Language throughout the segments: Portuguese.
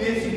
perfeito.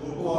Google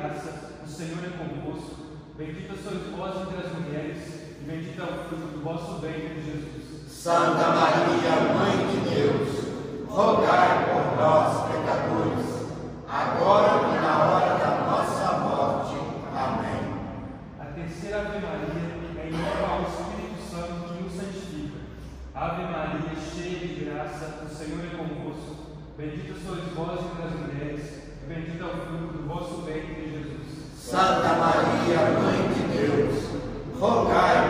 graça, o Senhor é convosco. Bendita sois vós entre as mulheres, e bendito é o fruto do vosso ventre, Jesus. Santa Maria, Mãe de Deus, rogai por nós, pecadores, agora e na hora da nossa morte. Amém. A terceira Ave Maria é igual ao Espírito Santo que nos santifica. Ave Maria, cheia de graça, o Senhor é convosco. Bendita sois vós entre as mulheres bendito é o fruto do vosso ventre, Jesus. Santa Maria, Mãe de Deus, rogai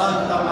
Santa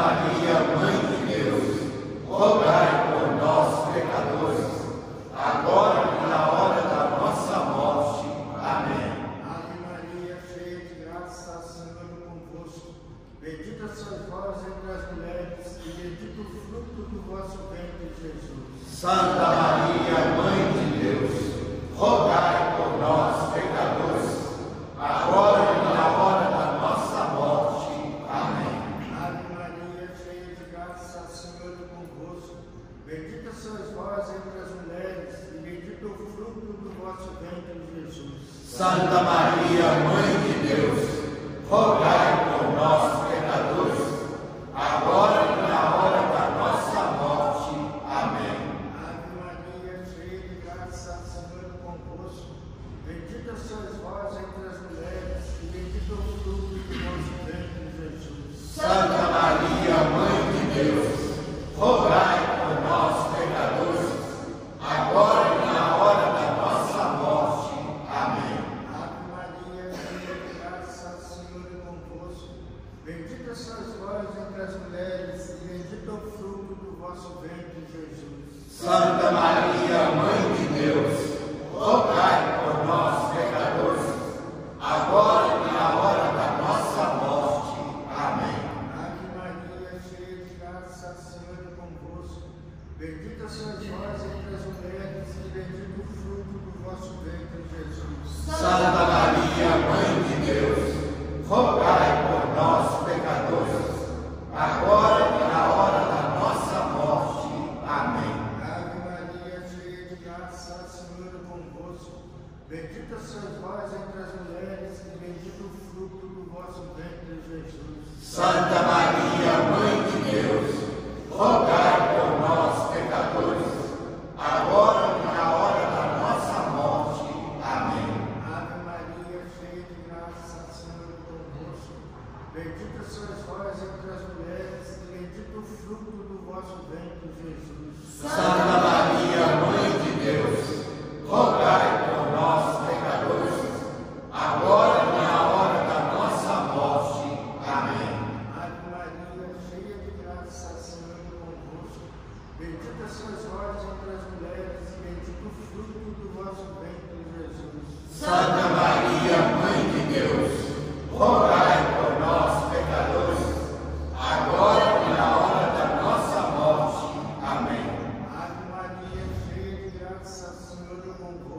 Santa Maria.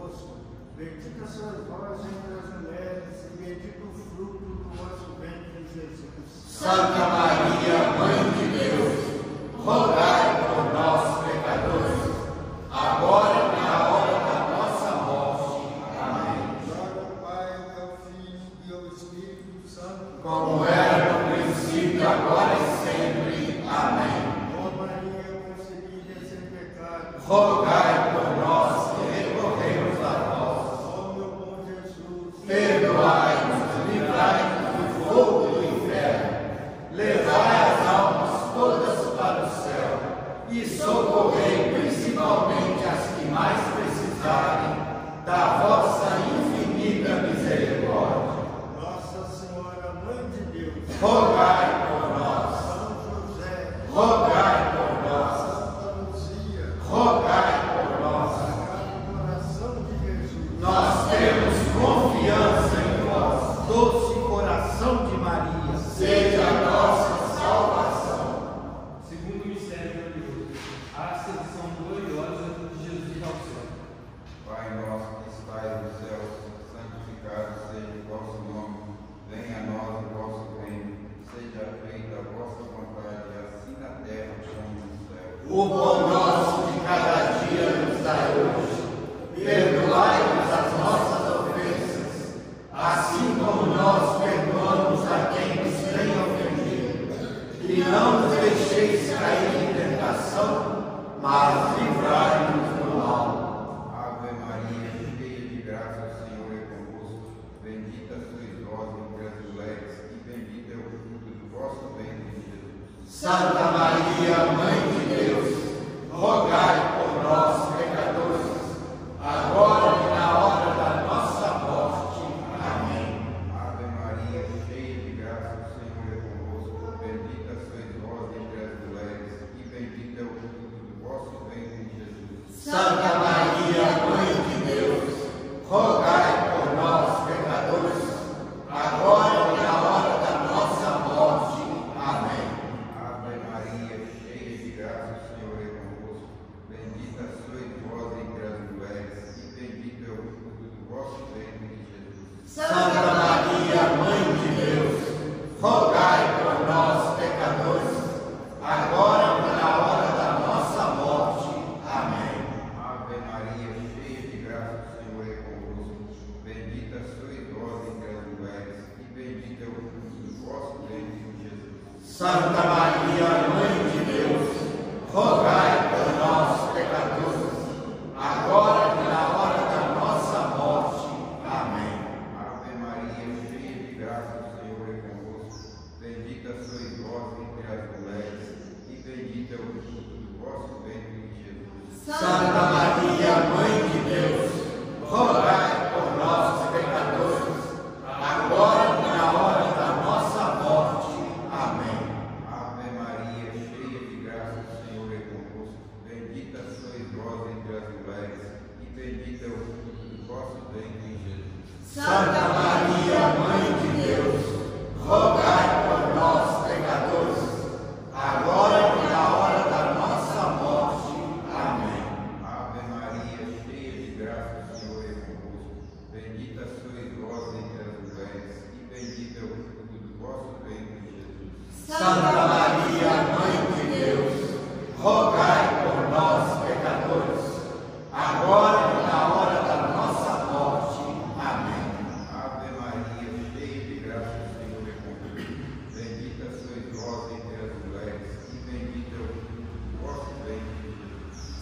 conosco. Bendita sois vós entre as mulheres, e bendito o fruto do vosso ventre, Jesus. Santa Maria, Mãe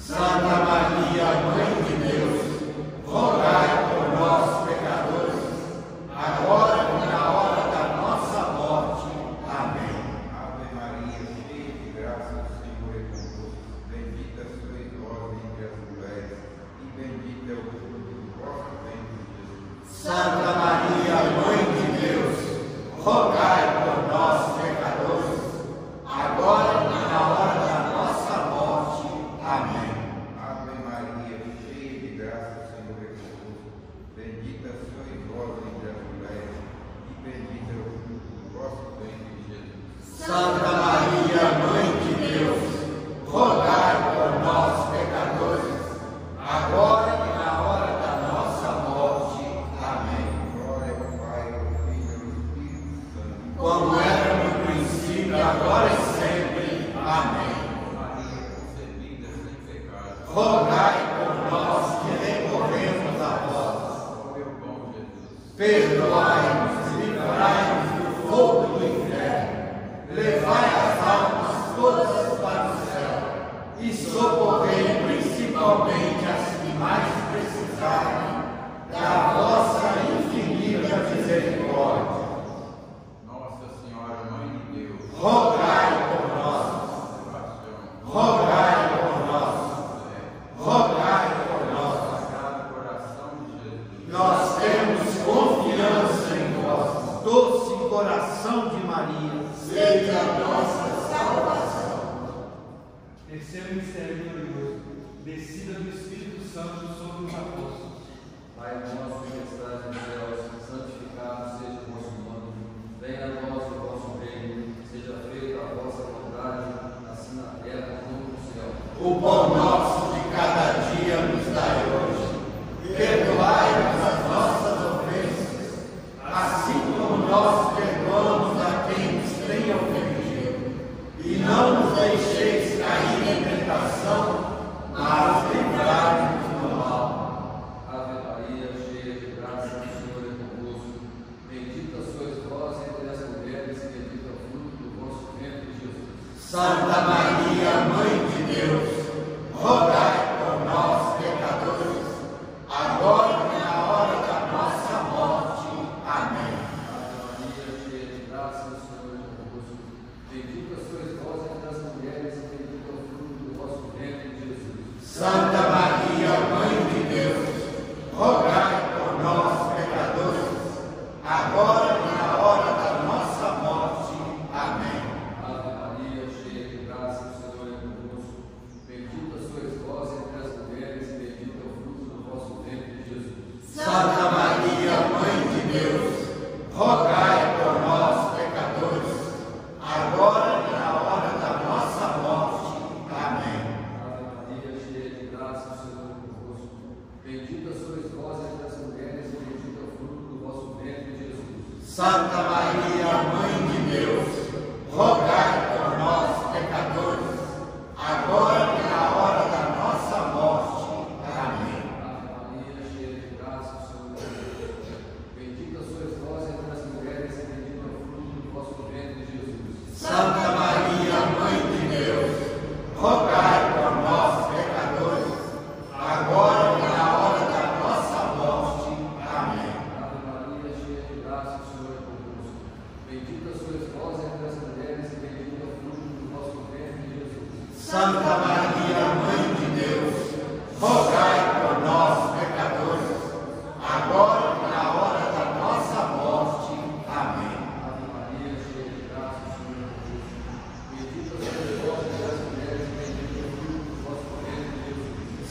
Jesus. Rogai por nós que recorremos a vós. Perdoai-nos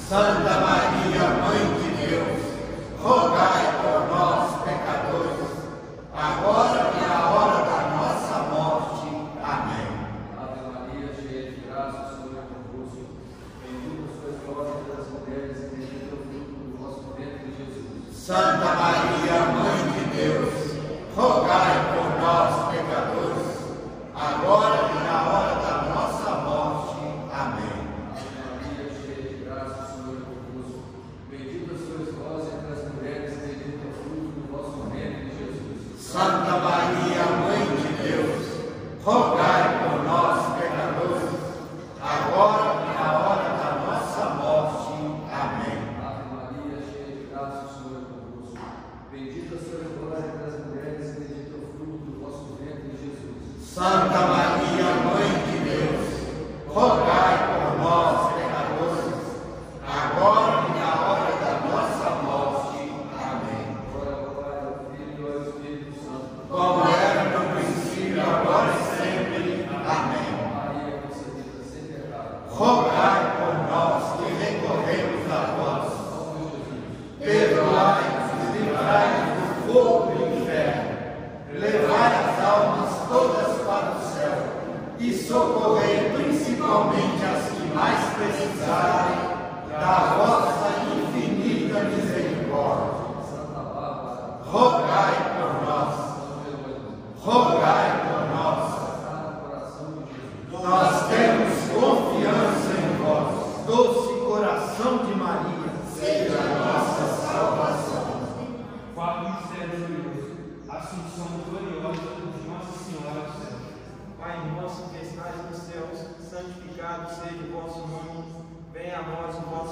サンタ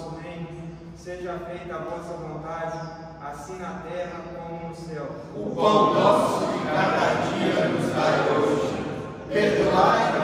vosso reino, seja feita a vossa vontade, assim na terra como no céu. O pão nosso de cada dia nos dai hoje. Perdoai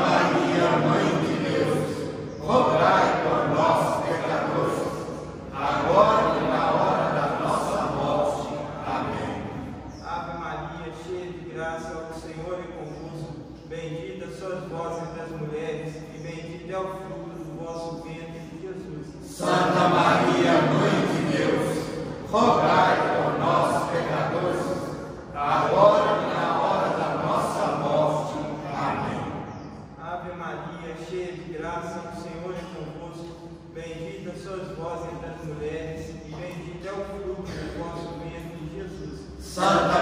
Son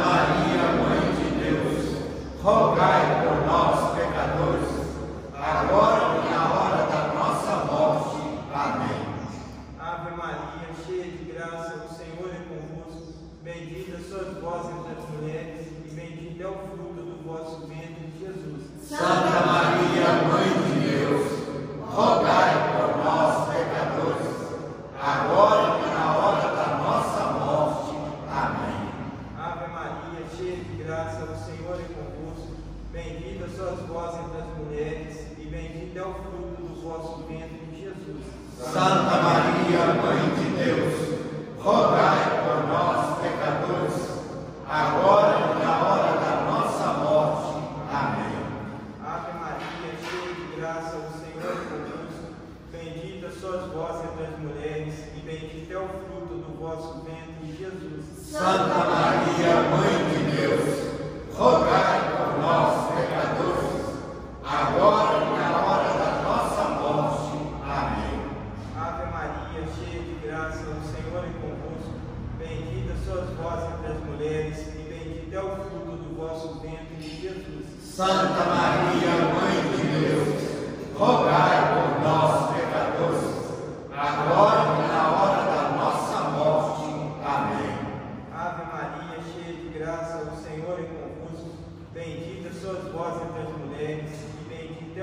de concurso, bendita suas vós entre as mulheres, e bendito é o fruto do vosso ventre, Jesus. Santa Maria, Mãe de Deus, rogai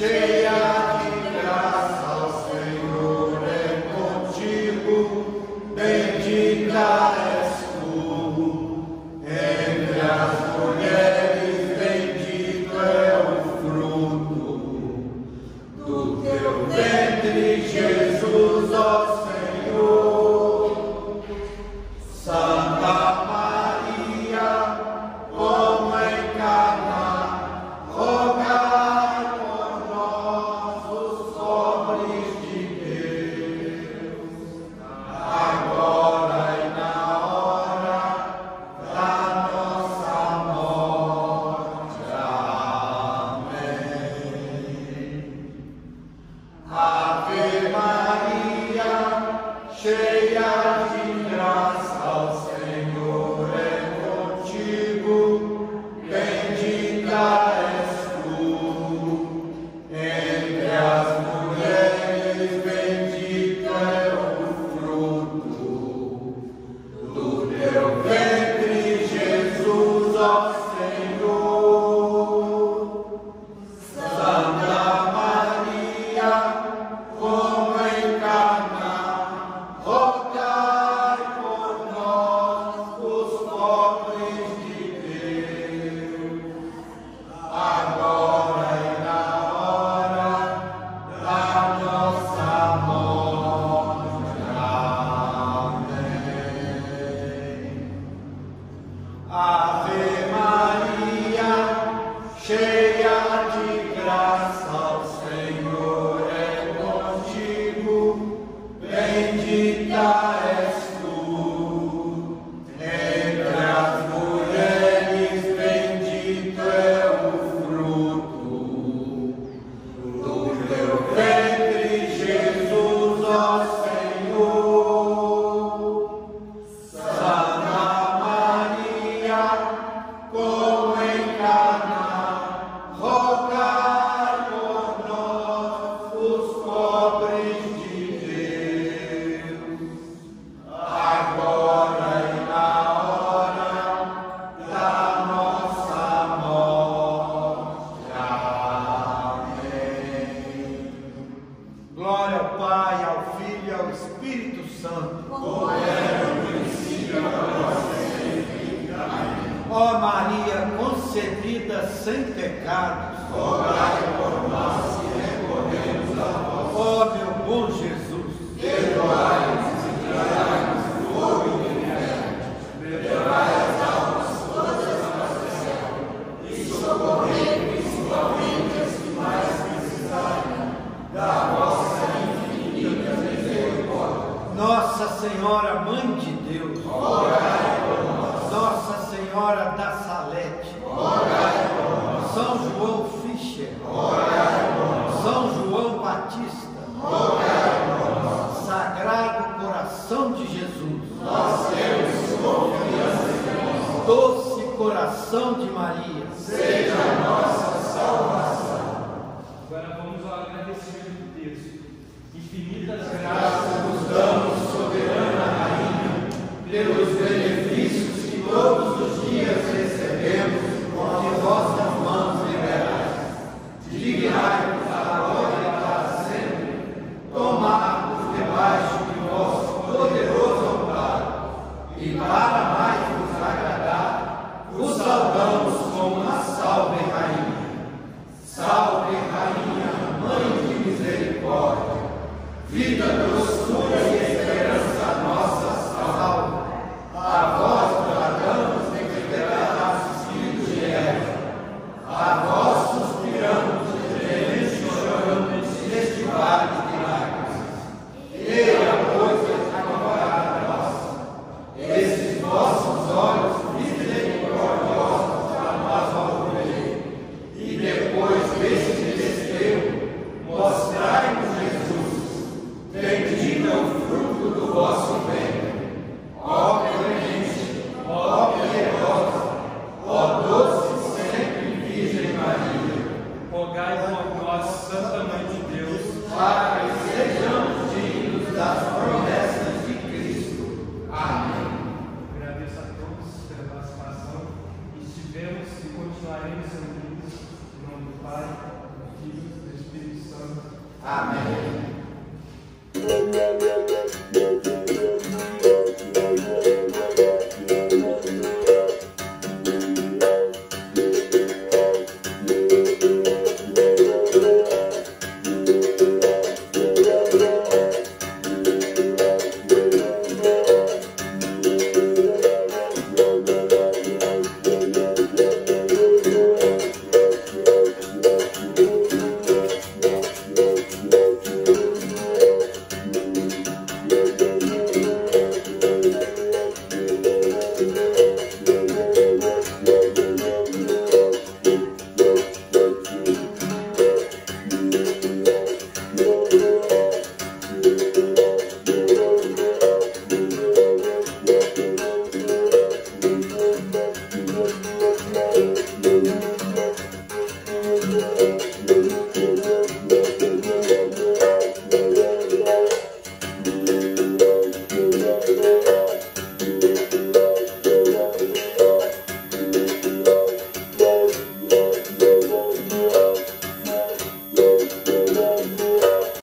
Maria, Senhora da Salete. Ora São João Fischer. Ora São João Batista. Ora Sagrado Coração de Jesus. Nós temos confiança em Deus. Doce Coração de Maria. Seja a nossa salvação. Agora vamos ao agradecimento de Deus. Infinitas graças.